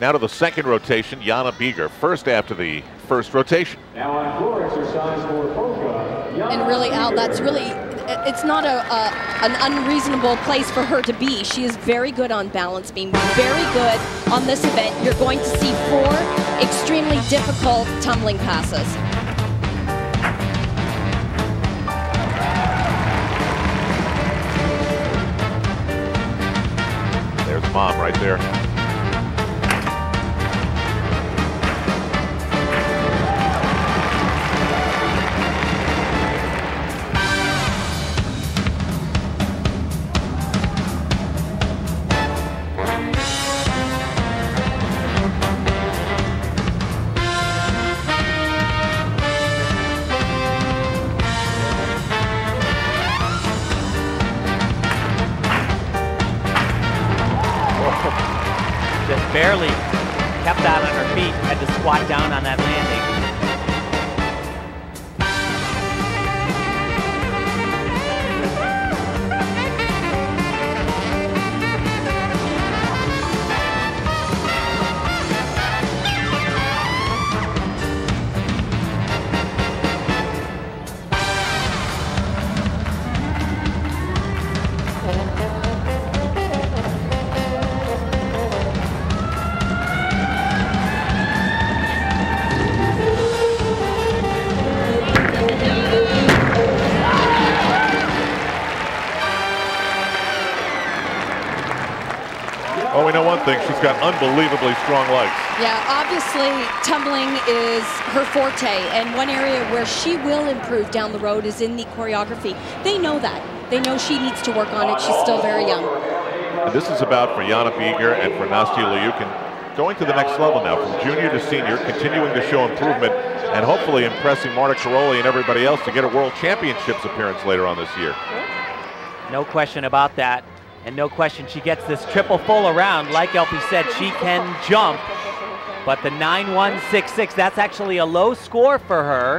Now to the second rotation, Jana Bieger, first after the first rotation. Now on floor exercise for Polka. And really, Al, that's really, it's not a, a, an unreasonable place for her to be. She is very good on balance beam, very good on this event. You're going to see four extremely difficult tumbling passes. There's mom right there. Barely kept that on her feet, had to squat down on that landing. Oh, we know one thing. She's got unbelievably strong legs. Yeah, obviously tumbling is her forte, and one area where she will improve down the road is in the choreography. They know that. They know she needs to work on it. She's still very young. And this is about for Jana Bieger and for Nastia Liukin going to the next level now, from junior to senior, continuing to show improvement and hopefully impressing Marta Karolyi and everybody else to get a World Championships appearance later on this year. No question about that. And no question she gets this triple full around. Like Elfi said, she can jump. But the 9-1-6-6, that's actually a low score for her.